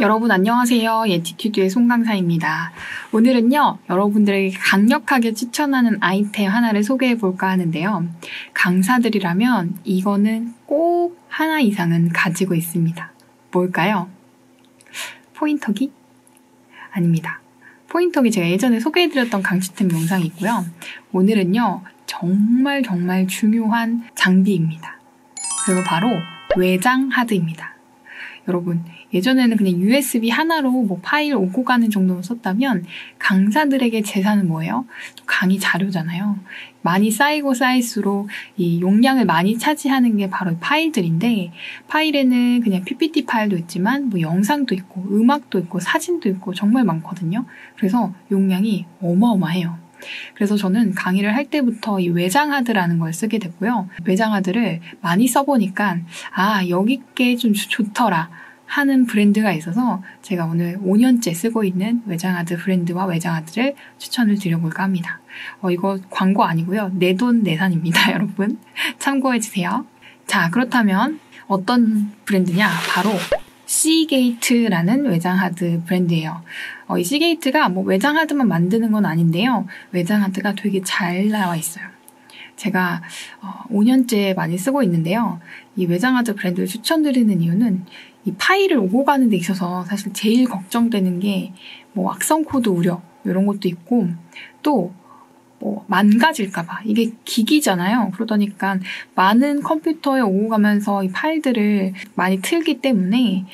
여러분 안녕하세요. 예티튜드의 송강사입니다. 오늘은요, 여러분들에게 강력하게 추천하는 아이템 하나를 소개해 볼까 하는데요. 강사들이라면 이거는 꼭 하나 이상은 가지고 있습니다. 뭘까요? 포인터기? 아닙니다. 포인터기 제가 예전에 소개해 드렸던 강추템 영상이 있고요. 오늘은요, 정말 정말 중요한 장비입니다. 그리고 바로 외장 하드입니다. 여러분, 예전에는 그냥 USB 하나로 뭐 파일 오고 가는 정도로 썼다면 강사들에게 재산은 뭐예요? 강의 자료잖아요. 많이 쌓이고 쌓일수록 이 용량을 많이 차지하는 게 바로 파일들인데 파일에는 그냥 PPT 파일도 있지만 뭐 영상도 있고 음악도 있고 사진도 있고 정말 많거든요. 그래서 용량이 어마어마해요. 그래서 저는 강의를 할 때부터 이 외장하드라는 걸 쓰게 됐고요. 외장하드를 많이 써보니까 아 여기 게 좀 좋더라 하는 브랜드가 있어서 제가 오늘 5년째 쓰고 있는 외장하드 브랜드와 외장하드를 추천을 드려볼까 합니다. 어, 이거 광고 아니고요. 내 돈 내산입니다, 여러분. 참고해주세요. 자, 그렇다면 어떤 브랜드냐? 바로 시게이트라는 외장 하드 브랜드예요. 어, 이 시게이트가 뭐 외장 하드만 만드는 건 아닌데요. 외장 하드가 되게 잘 나와 있어요. 제가 어, 5년째 많이 쓰고 있는데요. 이 외장 하드 브랜드를 추천드리는 이유는 이 파일을 오고 가는 데 있어서 사실 제일 걱정되는 게 뭐 악성 코드 우려 이런 것도 있고 또 뭐 망가질까봐 이게 기기잖아요. 그러다니까 많은 컴퓨터에 오고 가면서 이 파일들을 많이 틀기 때문에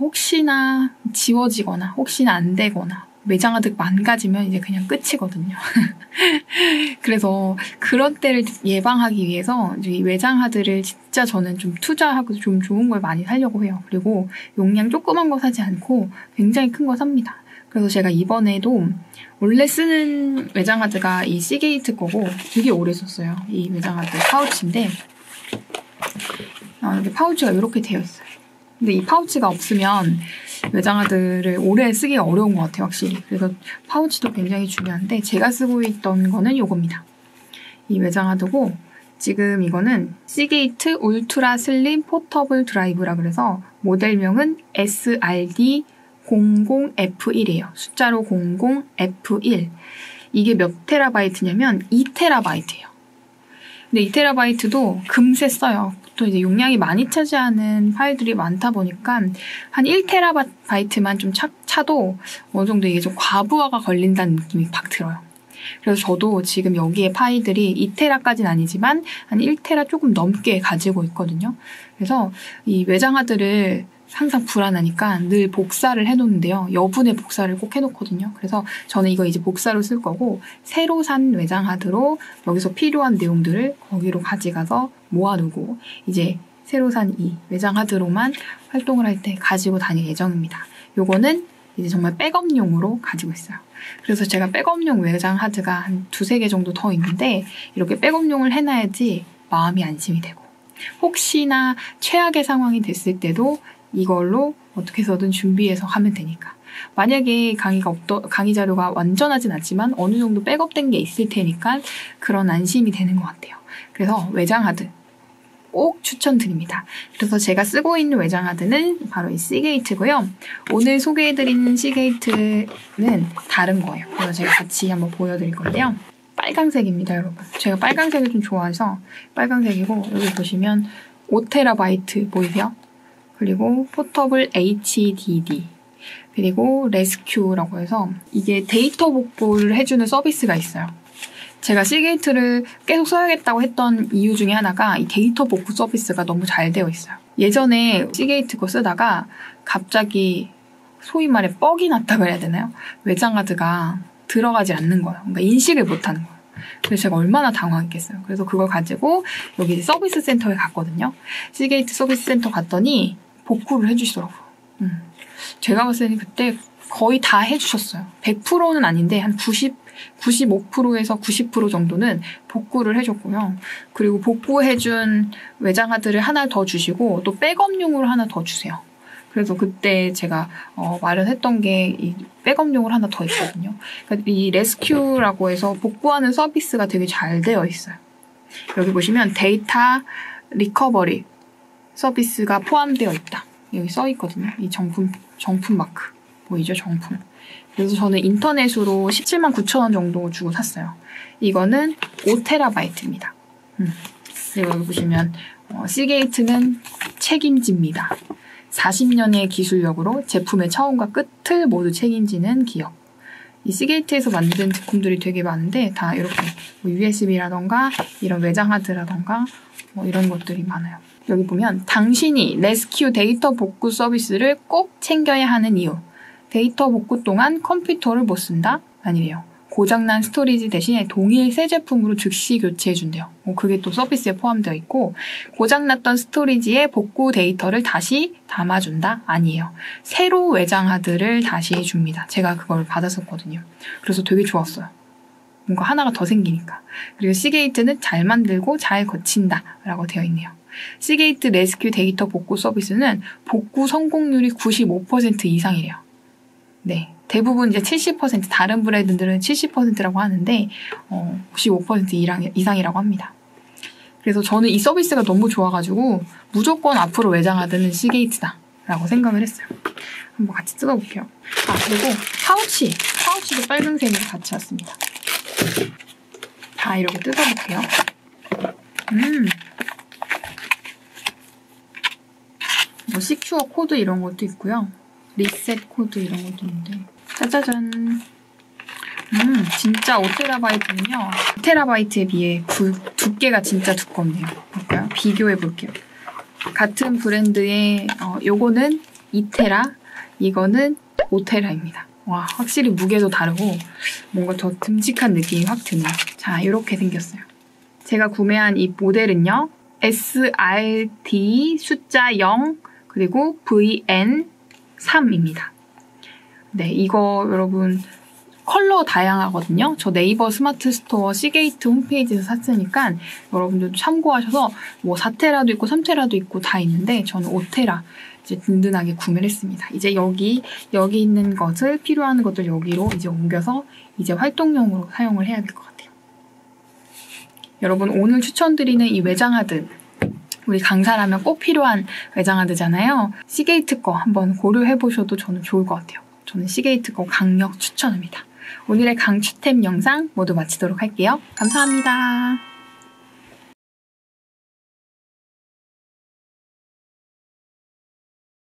혹시나 지워지거나 혹시나 안 되거나 외장하드 망가지면 이제 그냥 끝이거든요. 그래서 그런 때를 예방하기 위해서 이 외장하드를 진짜 저는 좀 투자하고 좀 좋은 걸 많이 사려고 해요. 그리고 용량 조그만 거 사지 않고 굉장히 큰 거 삽니다. 그래서 제가 이번에도 원래 쓰는 외장하드가 이 시게이트 거고 되게 오래 썼어요. 이 외장하드 파우치인데 아, 여기 파우치가 이렇게 되어 있어요. 근데 이 파우치가 없으면 외장하드를 오래 쓰기 어려운 것 같아요, 확실히. 그래서 파우치도 굉장히 중요한데 제가 쓰고 있던 거는 이겁니다. 이 외장하드고 지금 이거는 시게이트 Ultra Slim Portable Drive라 그래서 모델명은 SRD 00F1이에요. 숫자로 00F1. 이게 몇 테라바이트냐면 2테라바이트예요. 근데 2테라바이트도 금세 써요. 또 이제 용량이 많이 차지하는 파일들이 많다 보니까 한 1테라바이트만 좀 차, 차도 어느 정도 이게 좀 과부하가 걸린다는 느낌이 팍 들어요. 그래서 저도 지금 여기에 파일들이 2테라까지는 아니지만 한 1테라 조금 넘게 가지고 있거든요. 그래서 이 외장하드를 항상 불안하니까 늘 복사를 해놓는데요. 여분의 복사를 꼭 해놓거든요. 그래서 저는 이거 이제 복사로 쓸 거고 새로 산 외장 하드로 여기서 필요한 내용들을 거기로 가져가서 모아두고 이제 새로 산 이 외장 하드로만 활동을 할 때 가지고 다닐 예정입니다. 요거는 이제 정말 백업용으로 가지고 있어요. 그래서 제가 백업용 외장 하드가 한 두세 개 정도 더 있는데 이렇게 백업용을 해놔야지 마음이 안심이 되고 혹시나 최악의 상황이 됐을 때도 이걸로 어떻게 해서든 준비해서 하면 되니까. 만약에 강의가 없더, 강의 자료가 완전하진 않지만 어느 정도 백업된 게 있을 테니까 그런 안심이 되는 것 같아요. 그래서 외장하드 꼭 추천드립니다. 그래서 제가 쓰고 있는 외장하드는 바로 이 시게이트고요. 오늘 소개해드리는 시게이트는 다른 거예요. 그래서 제가 같이 한번 보여드릴 건데요. 빨강색입니다, 여러분. 제가 빨강색을 좀 좋아해서 빨강색이고 여기 보시면 5테라바이트 보이세요? 그리고 portable HDD 그리고 Rescue라고 해서 이게 데이터 복구를 해주는 서비스가 있어요. 제가 시게이트를 계속 써야겠다고 했던 이유 중에 하나가 이 데이터 복구 서비스가 너무 잘 되어 있어요. 예전에 시게이트 거 쓰다가 갑자기 소위 말해 뻑이 났다 그래야 되나요? 외장하드가 들어가지 않는 거예요. 그러니까 인식을 못 하는 거예요. 그래서 제가 얼마나 당황했겠어요. 그래서 그걸 가지고 여기 서비스 센터에 갔거든요. 시게이트 서비스 센터 갔더니 복구를 해주시더라고요. 음. 제가 봤을 때는 그때 거의 다 해주셨어요. 100%는 아닌데 한 90, 95%에서 90% 정도는 복구를 해줬고요. 그리고 복구해준 외장하드를 하나 더 주시고 또 백업용으로 하나 더 주세요. 그래서 그때 제가 어, 마련했던 게 이 백업용으로 하나 더 있거든요. 그러니까 이 Rescue라고 해서 복구하는 서비스가 되게 잘 되어 있어요. 여기 보시면 data recovery service가 포함되어 있다. 여기 써 있거든요. 이 정품 정품 마크 보이죠? 정품. 그래서 저는 인터넷으로 17만 9천 원 정도 주고 샀어요. 이거는 5테라바이트입니다. 음. 그리고 여기 보시면 어, 시게이트는 책임집니다. 40년의 기술력으로 제품의 처음과 끝을 모두 책임지는 기업. 이 시게이트에서 만든 제품들이 되게 많은데 다 이렇게 뭐 USB라던가 이런 외장 하드라던가 뭐 이런 것들이 많아요. 여기 보면 당신이 Rescue 데이터 복구 서비스를 꼭 챙겨야 하는 이유. 데이터 복구 동안 컴퓨터를 못 쓴다? 아니래요. 고장난 스토리지 대신에 동일 새 제품으로 즉시 교체해준대요. 뭐 그게 또 서비스에 포함되어 있고 고장났던 스토리지에 복구 데이터를 다시 담아준다? 아니에요. 새로 외장 하드를 다시 해줍니다. 제가 그걸 받았었거든요. 그래서 되게 좋았어요. 뭔가 하나가 더 생기니까. 그리고 시게이트는 잘 만들고 잘 고친다 라고 되어 있네요. 시게이트 Rescue 데이터 복구 서비스는 복구 성공률이 95% 이상이래요. 네. 대부분 이제 70% 다른 브랜드들은 70%라고 하는데 어, 95% 이상이라고 합니다. 그래서 저는 이 서비스가 너무 좋아가지고 무조건 앞으로 외장하드는 시게이트다라고 생각을 했어요. 한번 같이 뜯어볼게요. 아 그리고 파우치, 파우치도 빨간색으로 같이 왔습니다. 다 이렇게 뜯어볼게요. 음. 뭐 secure code 이런 것도 있고요. reset code 이런 것도 있는데 짜자잔. 음, 진짜 5테라바이트는요. 2테라바이트에 비해 두, 두께가 진짜 두껍네요. 볼까요? 비교해 볼게요. 같은 브랜드의 어, 요거는 2테라, 이거는 5테라입니다. 와, 확실히 무게도 다르고 뭔가 더 듬직한 느낌이 확 드네요. 자, 이렇게 생겼어요. 제가 구매한 이 모델은요. SRT 숫자 0 그리고 VN3입니다. 네, 이거 여러분 컬러 다양하거든요. 저 네이버 스마트 스토어 시게이트 홈페이지에서 샀으니까 여러분들도 참고하셔서 뭐 4테라도 있고 3테라도 있고 다 있는데 저는 5테라 이제 든든하게 구매를 했습니다. 이제 여기 여기 있는 것을 필요한 것들 여기로 이제 옮겨서 이제 활동용으로 사용을 해야 될 것 같아요. 여러분 오늘 추천드리는 이 외장하드 우리 강사라면 꼭 필요한 외장하드잖아요. 시게이트 거 한번 고려해 보셔도 저는 좋을 것 같아요. 저는 시게이트 거 강력 추천합니다. 오늘의 강추템 영상 모두 마치도록 할게요. 감사합니다.